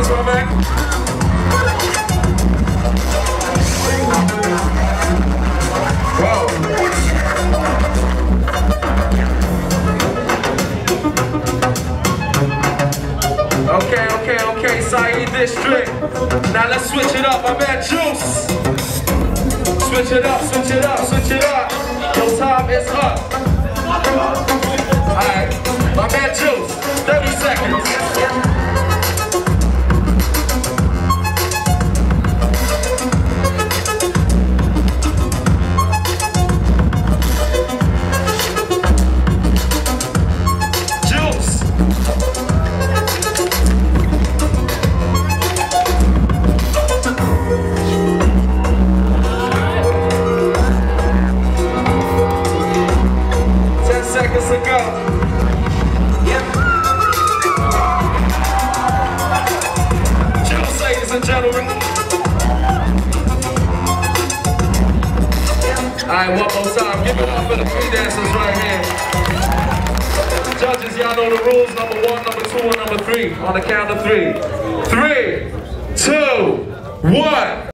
got 10 seconds, my man. Whoa. Okay, okay, okay, Said Dstreet. Now let's switch it up, my man Juice. Switch it up, switch it up, switch it up. Your time is up. Alright, my man Juice, Ladies and gentlemen. Alright, one more time. Give it up for the three dancers right here. Judges, y'all know the rules. Number one, number two, and number three. On the count of three. Three, two, one.